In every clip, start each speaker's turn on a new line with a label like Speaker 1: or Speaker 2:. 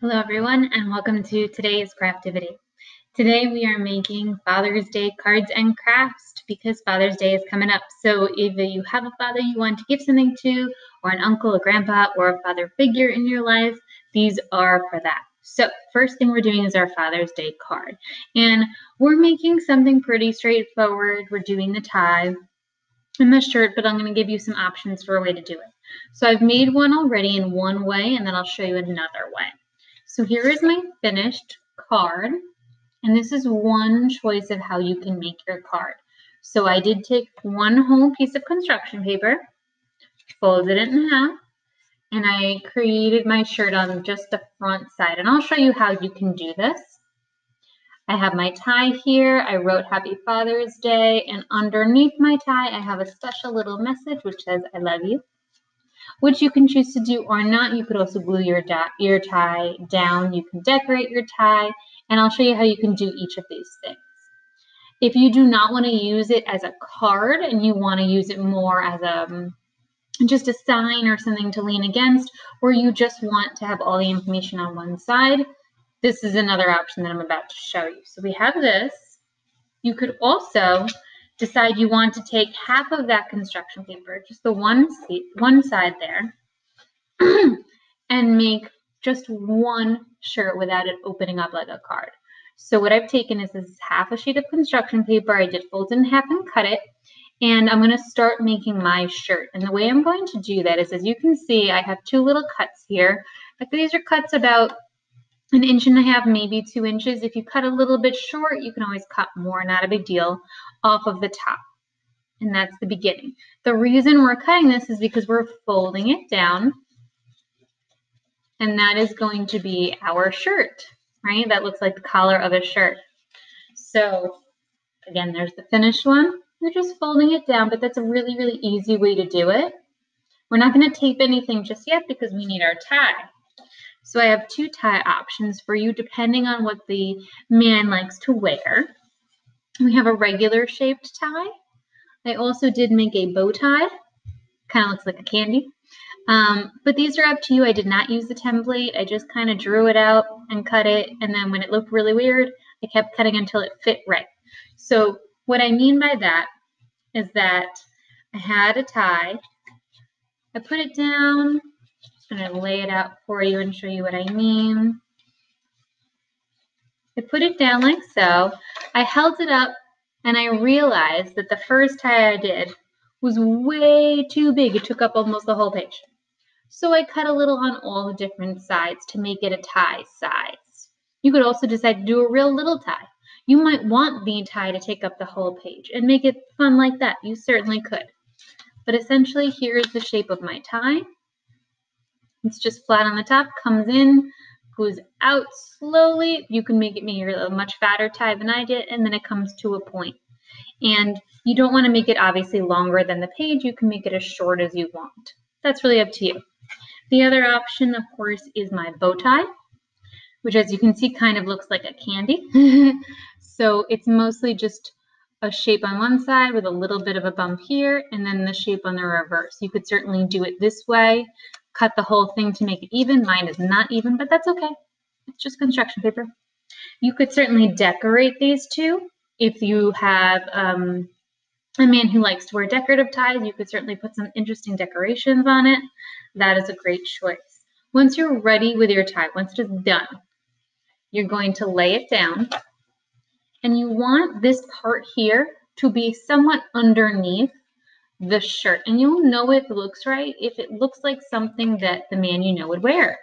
Speaker 1: Hello everyone and welcome to today's craftivity. Today we are making Father's Day cards and crafts because Father's Day is coming up. So if you have a father you want to give something to or an uncle, a grandpa, or a father figure in your life, these are for that. So first thing we're doing is our Father's Day card. And we're making something pretty straightforward. We're doing the tie and the shirt, but I'm going to give you some options for a way to do it. So I've made one already in one way and then I'll show you another way. So here is my finished card. And this is one choice of how you can make your card. So I did take one whole piece of construction paper, folded it in half, and I created my shirt on just the front side. And I'll show you how you can do this. I have my tie here. I wrote Happy Father's Day. And underneath my tie, I have a special little message which says, I love you which you can choose to do or not. You could also glue your, your tie down. You can decorate your tie, and I'll show you how you can do each of these things. If you do not want to use it as a card and you want to use it more as a um, just a sign or something to lean against, or you just want to have all the information on one side, this is another option that I'm about to show you. So we have this. You could also decide you want to take half of that construction paper, just the one, seat, one side there, and make just one shirt without it opening up like a card. So what I've taken is this half a sheet of construction paper. I did fold it in half and cut it. And I'm going to start making my shirt. And the way I'm going to do that is, as you can see, I have two little cuts here. Like these are cuts about an inch and a half, maybe two inches. If you cut a little bit short, you can always cut more, not a big deal, off of the top. And that's the beginning. The reason we're cutting this is because we're folding it down. And that is going to be our shirt, right? That looks like the collar of a shirt. So again, there's the finished one. We're just folding it down, but that's a really, really easy way to do it. We're not going to tape anything just yet because we need our tie. So I have two tie options for you depending on what the man likes to wear. We have a regular shaped tie. I also did make a bow tie. Kind of looks like a candy. Um, but these are up to you. I did not use the template. I just kind of drew it out and cut it. And then when it looked really weird, I kept cutting until it fit right. So what I mean by that is that I had a tie. I put it down I'm going to lay it out for you and show you what I mean. I put it down like so. I held it up and I realized that the first tie I did was way too big. It took up almost the whole page. So I cut a little on all the different sides to make it a tie size. You could also decide to do a real little tie. You might want the tie to take up the whole page and make it fun like that. You certainly could. But essentially, here is the shape of my tie. It's just flat on the top, comes in, goes out slowly. You can make it maybe a much fatter tie than I did, and then it comes to a point. And you don't want to make it obviously longer than the page. You can make it as short as you want. That's really up to you. The other option, of course, is my bow tie, which as you can see kind of looks like a candy. so it's mostly just a shape on one side with a little bit of a bump here, and then the shape on the reverse. You could certainly do it this way cut the whole thing to make it even. Mine is not even, but that's okay. It's just construction paper. You could certainly decorate these two. If you have um, a man who likes to wear decorative ties, you could certainly put some interesting decorations on it. That is a great choice. Once you're ready with your tie, once it's done, you're going to lay it down. And you want this part here to be somewhat underneath the shirt. And you'll know it looks right if it looks like something that the man you know would wear.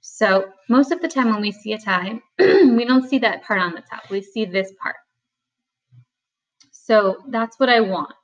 Speaker 1: So most of the time when we see a tie, we don't see that part on the top. We see this part. So that's what I want.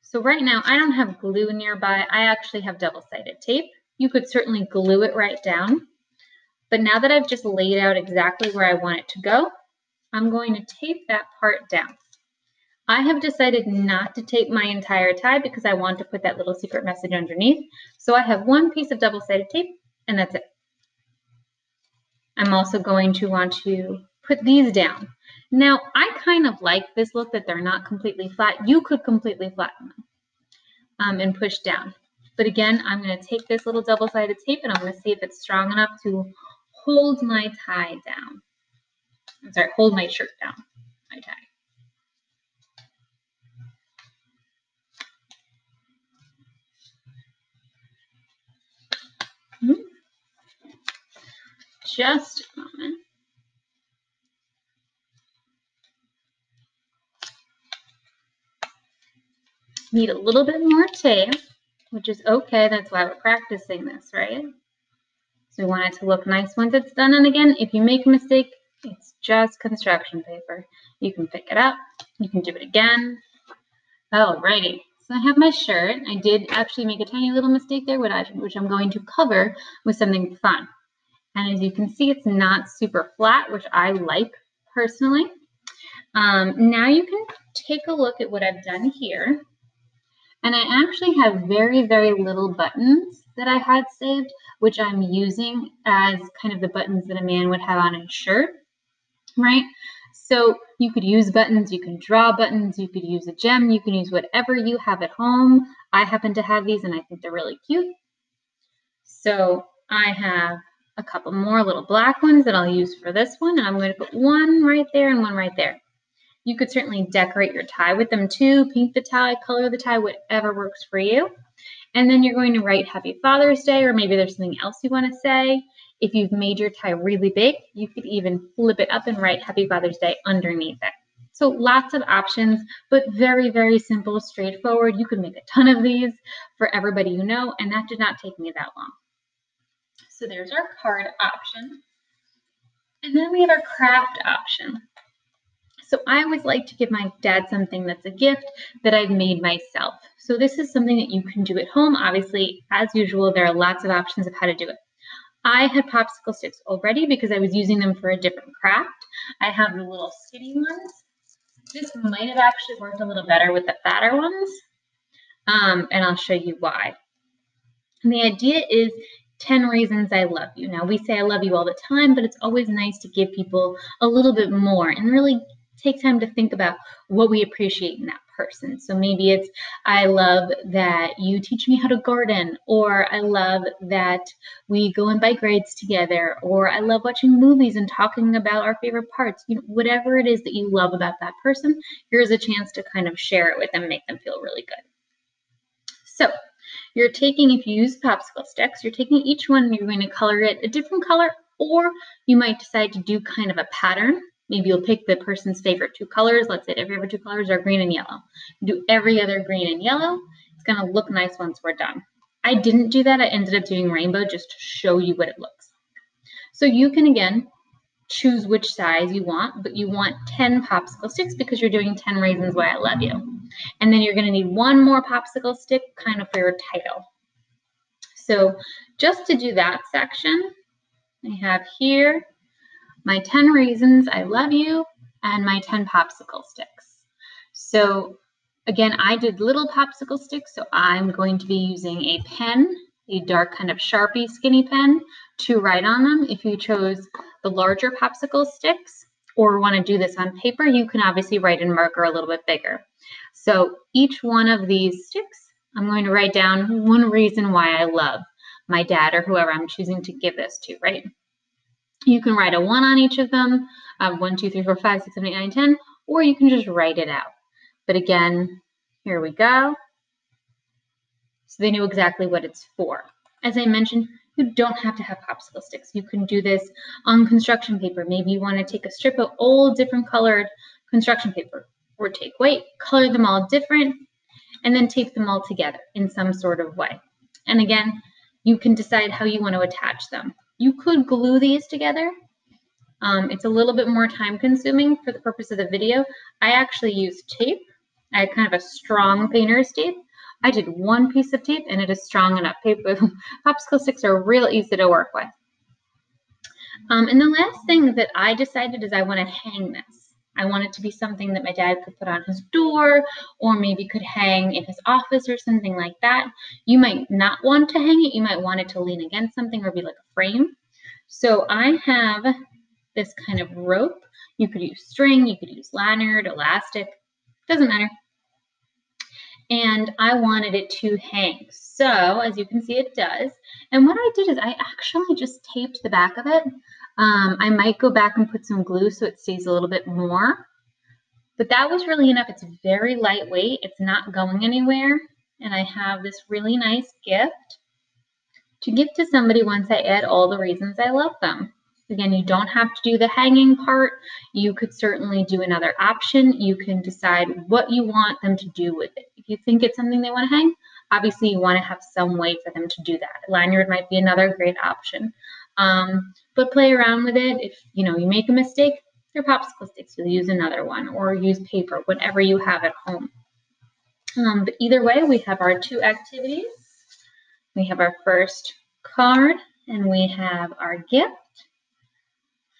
Speaker 1: So right now I don't have glue nearby. I actually have double-sided tape. You could certainly glue it right down. But now that I've just laid out exactly where I want it to go, I'm going to tape that part down. I have decided not to tape my entire tie because I want to put that little secret message underneath. So I have one piece of double-sided tape and that's it. I'm also going to want to put these down. Now, I kind of like this look that they're not completely flat. You could completely flatten them um, and push down. But again, I'm going to take this little double-sided tape and I'm going to see if it's strong enough to hold my tie down. I'm sorry, hold my shirt down, my tie. Just a moment. Need a little bit more tape, which is okay. That's why we're practicing this, right? So we want it to look nice once it's done. And again, if you make a mistake, it's just construction paper. You can pick it up. You can do it again. Alrighty. So I have my shirt. I did actually make a tiny little mistake there, which I'm going to cover with something fun. And as you can see, it's not super flat, which I like personally. Um, now you can take a look at what I've done here. And I actually have very, very little buttons that I had saved, which I'm using as kind of the buttons that a man would have on his shirt, right? So you could use buttons, you can draw buttons, you could use a gem, you can use whatever you have at home. I happen to have these and I think they're really cute. So I have a couple more little black ones that I'll use for this one. And I'm going to put one right there and one right there. You could certainly decorate your tie with them too, paint the tie, color the tie, whatever works for you. And then you're going to write Happy Father's Day, or maybe there's something else you want to say. If you've made your tie really big, you could even flip it up and write Happy Father's Day underneath it. So lots of options, but very, very simple, straightforward. You could make a ton of these for everybody you know, and that did not take me that long. So there's our card option. And then we have our craft option. So I always like to give my dad something that's a gift that I've made myself. So this is something that you can do at home. Obviously, as usual, there are lots of options of how to do it. I had popsicle sticks already because I was using them for a different craft. I have the little skinny ones. This might have actually worked a little better with the fatter ones, um, and I'll show you why. And the idea is 10 reasons I love you. Now, we say I love you all the time, but it's always nice to give people a little bit more and really take time to think about what we appreciate in that person. So maybe it's, I love that you teach me how to garden, or I love that we go and buy grades together, or I love watching movies and talking about our favorite parts. You know, whatever it is that you love about that person, here's a chance to kind of share it with them, and make them feel really good. So you're taking, if you use popsicle sticks, you're taking each one and you're going to color it a different color, or you might decide to do kind of a pattern Maybe you'll pick the person's favorite two colors. Let's say their favorite two colors are green and yellow. Do every other green and yellow. It's going to look nice once we're done. I didn't do that. I ended up doing rainbow just to show you what it looks like. So you can, again, choose which size you want, but you want 10 popsicle sticks because you're doing 10 reasons why I love you. And then you're going to need one more popsicle stick kind of for your title. So just to do that section, I have here my 10 reasons I love you, and my 10 popsicle sticks. So again, I did little popsicle sticks, so I'm going to be using a pen, a dark kind of Sharpie skinny pen to write on them. If you chose the larger popsicle sticks or want to do this on paper, you can obviously write in marker a little bit bigger. So each one of these sticks, I'm going to write down one reason why I love my dad or whoever I'm choosing to give this to, right? You can write a one on each of them, um, one, two, three, four, five, six, seven, eight, nine, ten, or you can just write it out. But again, here we go. So they knew exactly what it's for. As I mentioned, you don't have to have popsicle sticks. You can do this on construction paper. Maybe you want to take a strip of old different colored construction paper or take white, color them all different, and then tape them all together in some sort of way. And again, you can decide how you want to attach them. You could glue these together. Um, it's a little bit more time consuming for the purpose of the video. I actually use tape. I had kind of a strong painter's tape. I did one piece of tape and it is strong enough. Paper popsicle sticks are real easy to work with. Um, and the last thing that I decided is I want to hang this. I want it to be something that my dad could put on his door or maybe could hang in his office or something like that. You might not want to hang it. You might want it to lean against something or be like a frame. So I have this kind of rope. You could use string, you could use lanyard, elastic, doesn't matter. And I wanted it to hang. So as you can see, it does. And what I did is I actually just taped the back of it. Um, I might go back and put some glue so it stays a little bit more. But that was really enough. It's very lightweight. It's not going anywhere. And I have this really nice gift to give to somebody once I add all the reasons I love them. Again, you don't have to do the hanging part. You could certainly do another option. You can decide what you want them to do with it. You think it's something they want to hang, obviously you want to have some way for them to do that. Lanyard might be another great option. Um, but play around with it. If you know you make a mistake, your popsicle sticks, you'll use another one or use paper, whatever you have at home. Um, but either way, we have our two activities. We have our first card and we have our gift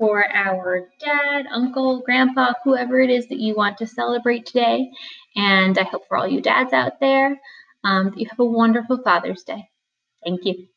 Speaker 1: for our dad, uncle, grandpa, whoever it is that you want to celebrate today. And I hope for all you dads out there um, that you have a wonderful Father's Day. Thank you.